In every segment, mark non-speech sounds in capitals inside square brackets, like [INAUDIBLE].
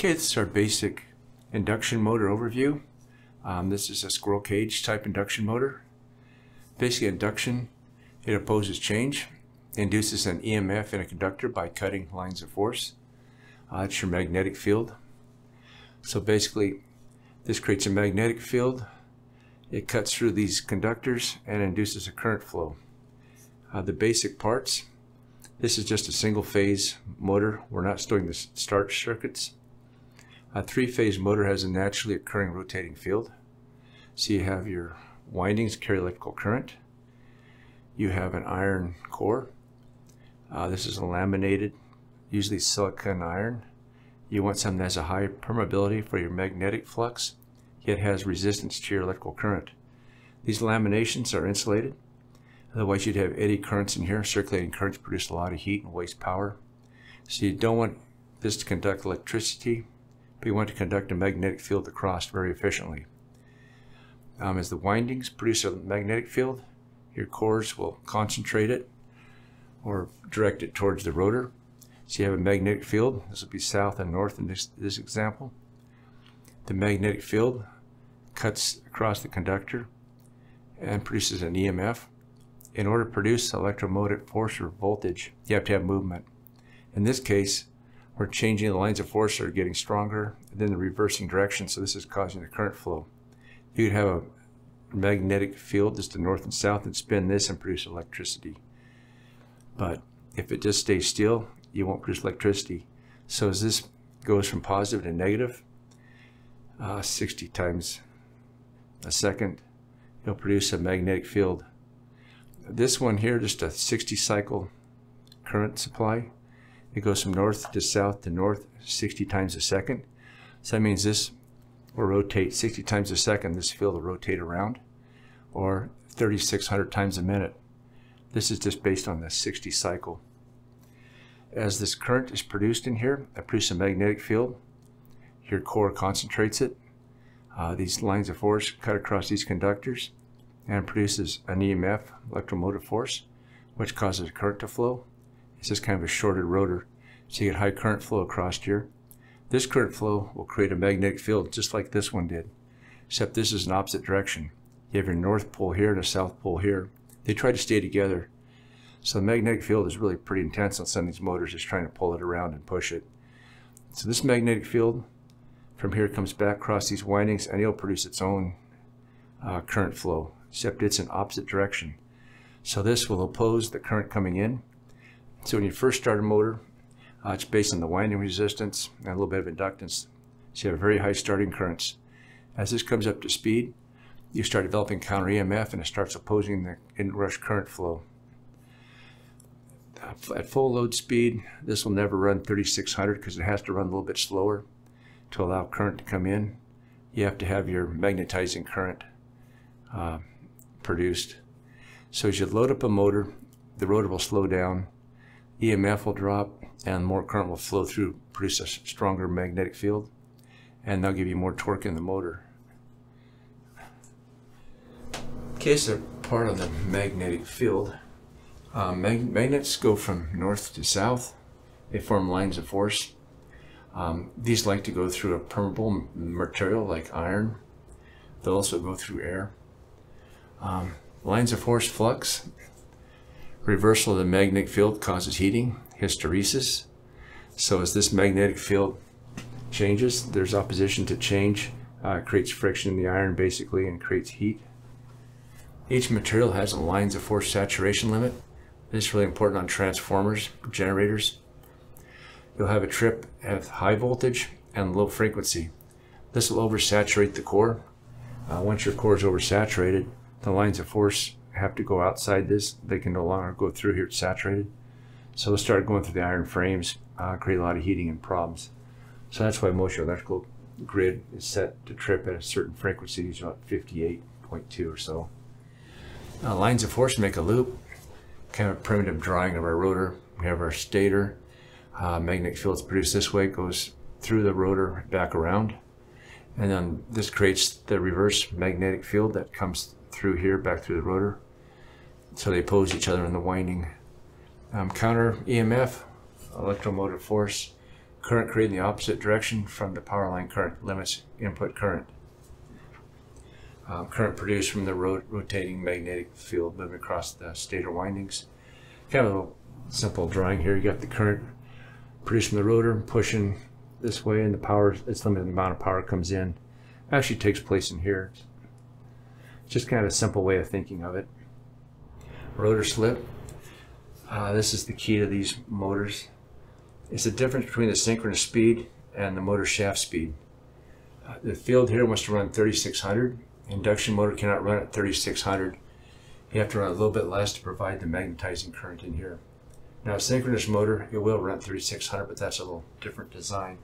Okay, this is our basic induction motor overview. Um, this is a squirrel cage type induction motor. Basically induction, it opposes change, induces an EMF in a conductor by cutting lines of force. Uh, it's your magnetic field. So basically, this creates a magnetic field. It cuts through these conductors and induces a current flow. Uh, the basic parts, this is just a single phase motor. We're not storing the start circuits. A three-phase motor has a naturally occurring rotating field. So you have your windings carry electrical current. You have an iron core. Uh, this is a laminated, usually silicon iron. You want something that has a high permeability for your magnetic flux, yet has resistance to your electrical current. These laminations are insulated. Otherwise you'd have eddy currents in here. Circulating currents produce a lot of heat and waste power. So you don't want this to conduct electricity you want to conduct a magnetic field across very efficiently. Um, as the windings produce a magnetic field, your cores will concentrate it or direct it towards the rotor. So you have a magnetic field. This will be south and north in this, this example. The magnetic field cuts across the conductor and produces an EMF. In order to produce electromotive force or voltage, you have to have movement. In this case, we're changing the lines of force that are getting stronger, then the reversing direction, so this is causing the current flow. You could have a magnetic field just to north and south and spin this and produce electricity. But if it just stays still, you won't produce electricity. So as this goes from positive to negative, uh, 60 times a second, it'll produce a magnetic field. This one here, just a 60 cycle current supply, it goes from north to south to north 60 times a second. So that means this will rotate 60 times a second. This field will rotate around or 3,600 times a minute. This is just based on the 60 cycle. As this current is produced in here, I produce a magnetic field. Your core concentrates it. Uh, these lines of force cut across these conductors and produces an EMF, electromotive force, which causes a current to flow. It's just kind of a shorted rotor. So you get high current flow across here. This current flow will create a magnetic field just like this one did, except this is an opposite direction. You have your north pole here and a south pole here. They try to stay together. So the magnetic field is really pretty intense on some of these motors, just trying to pull it around and push it. So this magnetic field from here comes back across these windings and it'll produce its own uh, current flow, except it's in opposite direction. So this will oppose the current coming in so when you first start a motor, uh, it's based on the winding resistance and a little bit of inductance. So you have very high starting currents. As this comes up to speed, you start developing counter EMF and it starts opposing the inrush current flow. At full load speed, this will never run 3600 because it has to run a little bit slower to allow current to come in. You have to have your magnetizing current uh, produced. So as you load up a motor, the rotor will slow down EMF will drop and more current will flow through, produce a stronger magnetic field, and they'll give you more torque in the motor. In case they're part of the magnetic field, uh, mag magnets go from north to south. They form lines of force. Um, these like to go through a permeable material like iron. They'll also go through air. Um, lines of force flux Reversal of the magnetic field causes heating, hysteresis. So as this magnetic field changes, there's opposition to change. Uh, creates friction in the iron basically and creates heat. Each material has a lines of force saturation limit. This is really important on transformers, generators. You'll have a trip at high voltage and low frequency. This will oversaturate the core. Uh, once your core is oversaturated, the lines of force have to go outside this. They can no longer go through here. It's saturated. So they'll start going through the iron frames, uh, create a lot of heating and problems. So that's why most of electrical grid is set to trip at a certain frequency, about 58.2 or so. Uh, lines of force make a loop, kind of primitive drawing of our rotor. We have our stator. Uh, magnetic field is produced this way, goes through the rotor back around. And then this creates the reverse magnetic field that comes through here, back through the rotor. So they oppose each other in the winding. Um, counter EMF, electromotive force, Current creating the opposite direction from the power line current limits input current. Um, current produced from the ro rotating magnetic field moving across the stator windings. Kind of a simple drawing here. You got the current produced from the rotor pushing this way, and the power, it's limited amount of power comes in. Actually takes place in here. Just kind of a simple way of thinking of it. Rotor slip. Uh, this is the key to these motors. It's the difference between the synchronous speed and the motor shaft speed. Uh, the field here wants to run 3600. Induction motor cannot run at 3600. You have to run a little bit less to provide the magnetizing current in here. Now a synchronous motor, it will run 3600, but that's a little different design.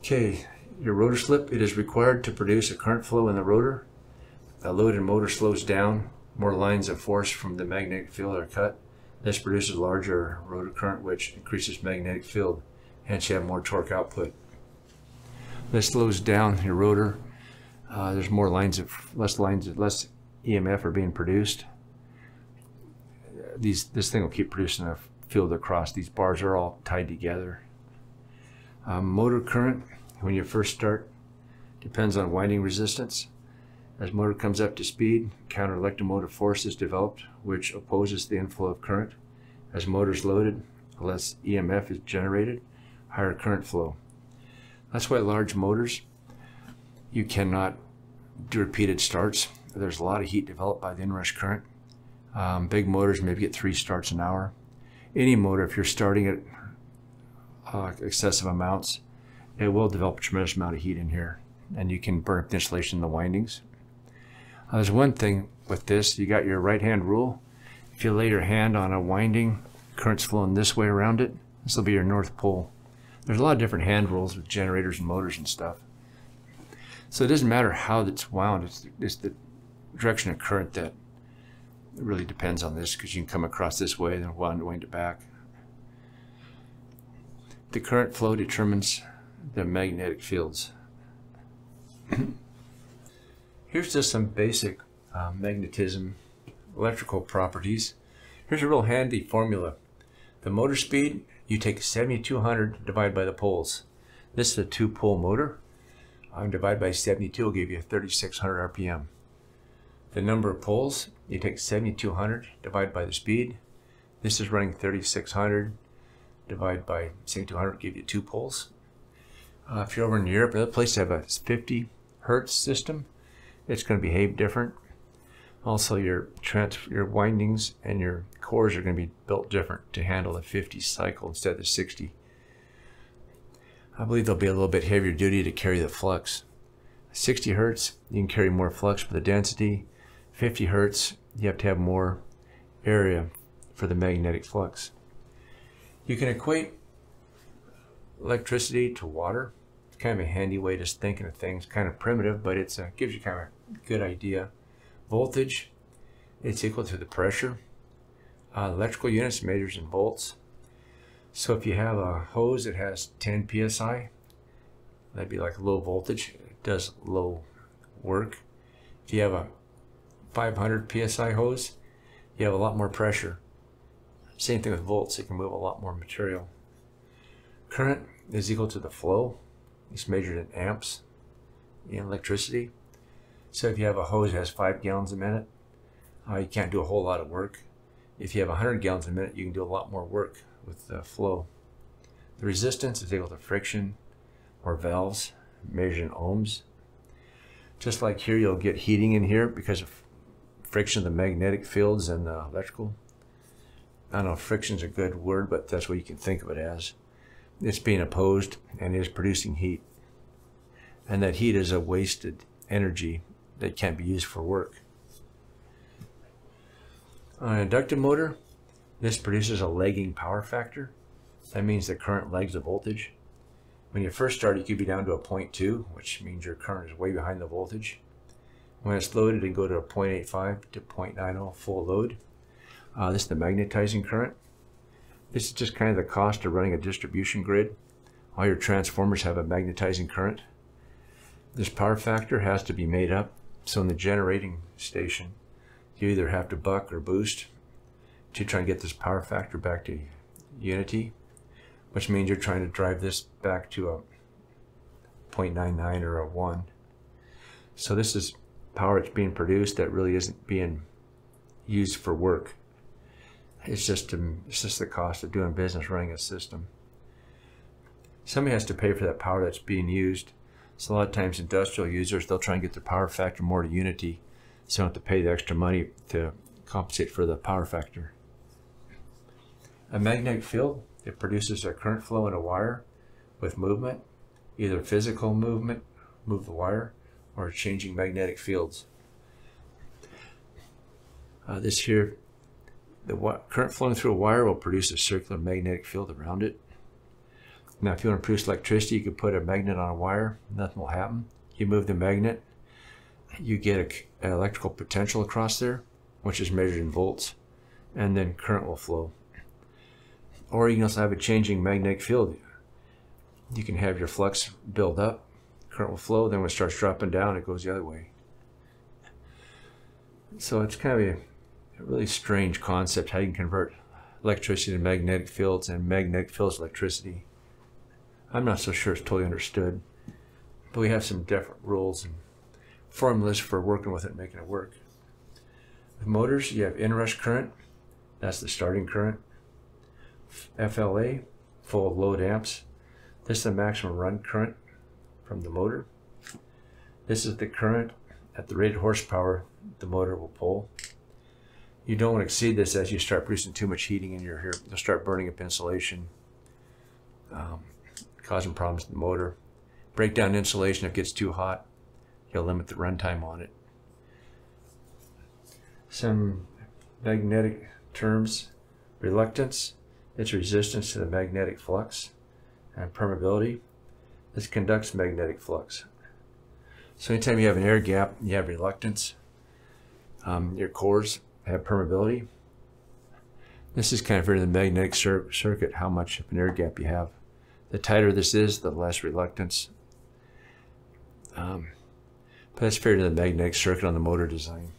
Okay, your rotor slip, it is required to produce a current flow in the rotor. A loaded motor slows down, more lines of force from the magnetic field are cut. This produces larger rotor current, which increases magnetic field, hence you have more torque output. This slows down your rotor. Uh, there's more lines of less lines of less EMF are being produced. These this thing will keep producing a field across. These bars are all tied together. Um, motor current when you first start depends on winding resistance. As motor comes up to speed, counter electromotive force is developed, which opposes the inflow of current. As motor is loaded, less EMF is generated, higher current flow. That's why large motors, you cannot do repeated starts. There's a lot of heat developed by the inrush current. Um, big motors maybe get three starts an hour. Any motor, if you're starting at uh, excessive amounts, it will develop a tremendous amount of heat in here and you can burn up the insulation in the windings. Uh, there's one thing with this, you got your right hand rule. If you lay your hand on a winding, current's flowing this way around it, this will be your north pole. There's a lot of different hand rules with generators and motors and stuff. So it doesn't matter how it's wound, it's, it's the direction of current that really depends on this because you can come across this way and then wind, wind it back. The current flow determines the magnetic fields. [CLEARS THROAT] Here's just some basic uh, magnetism electrical properties. Here's a real handy formula. The motor speed, you take 7200 divided by the poles. This is a two pole motor. Um, divided by 72 will give you 3600 RPM. The number of poles, you take 7200 divided by the speed. This is running 3600 divided by 7200 give you two poles. Uh, if you're over in Europe, another place have a 50 hertz system, it's going to behave different. Also, your trans your windings and your cores are going to be built different to handle the 50 cycle instead of the 60. I believe they'll be a little bit heavier duty to carry the flux. 60 hertz, you can carry more flux for the density. 50 hertz, you have to have more area for the magnetic flux. You can equate electricity to water. It's kind of a handy way to thinking of things, kind of primitive, but it uh, gives you kind of a good idea. Voltage, it's equal to the pressure. Uh, electrical units measures in volts. So if you have a hose that has 10 psi, that'd be like low voltage. It does low work. If you have a 500 psi hose, you have a lot more pressure. Same thing with volts, it can move a lot more material. Current is equal to the flow. It's measured in amps in electricity. So if you have a hose that has five gallons a minute, uh, you can't do a whole lot of work. If you have 100 gallons a minute, you can do a lot more work with the flow. The resistance is equal to friction or valves measured in ohms. Just like here, you'll get heating in here because of friction of the magnetic fields and the electrical. I don't know if friction's a good word, but that's what you can think of it as. It's being opposed and is producing heat. And that heat is a wasted energy that can't be used for work. On an inductive motor, this produces a lagging power factor. That means the current lags the voltage. When you first start, it could be down to a 0.2, which means your current is way behind the voltage. When it's loaded, it can go to a 0.85 to 0.90 full load. Uh, this is the magnetizing current. This is just kind of the cost of running a distribution grid. All your transformers have a magnetizing current. This power factor has to be made up. So in the generating station, you either have to buck or boost to try and get this power factor back to unity. which means you're trying to drive this back to a 0.99 or a 1. So this is power that's being produced that really isn't being used for work. It's just um, it's just the cost of doing business running a system. Somebody has to pay for that power that's being used. So a lot of times industrial users they'll try and get their power factor more to unity, so they don't have to pay the extra money to compensate for the power factor. A magnetic field it produces a current flow in a wire with movement, either physical movement, move the wire, or changing magnetic fields. Uh, this here, the current flowing through a wire will produce a circular magnetic field around it. Now, if you want to produce electricity, you could put a magnet on a wire, nothing will happen. You move the magnet, you get an electrical potential across there, which is measured in volts, and then current will flow. Or you can also have a changing magnetic field. You can have your flux build up, current will flow, then when it starts dropping down, it goes the other way. So it's kind of a, a really strange concept how you can convert electricity to magnetic fields and magnetic fields electricity. I'm not so sure it's totally understood, but we have some different rules and formulas for working with it and making it work. With motors, you have inrush current, that's the starting current. FLA, full load amps. This is the maximum run current from the motor. This is the current at the rated horsepower the motor will pull. You don't want to exceed this as you start producing too much heating in your here. You'll start burning up insulation, um, causing problems with the motor. Break down insulation if it gets too hot. You'll limit the runtime on it. Some magnetic terms. Reluctance its resistance to the magnetic flux and permeability. This conducts magnetic flux. So anytime you have an air gap, you have reluctance. Um, your cores have permeability. This is kind of for the magnetic cir circuit, how much of an air gap you have. The tighter this is, the less reluctance. Um, but that's fair to the magnetic circuit on the motor design.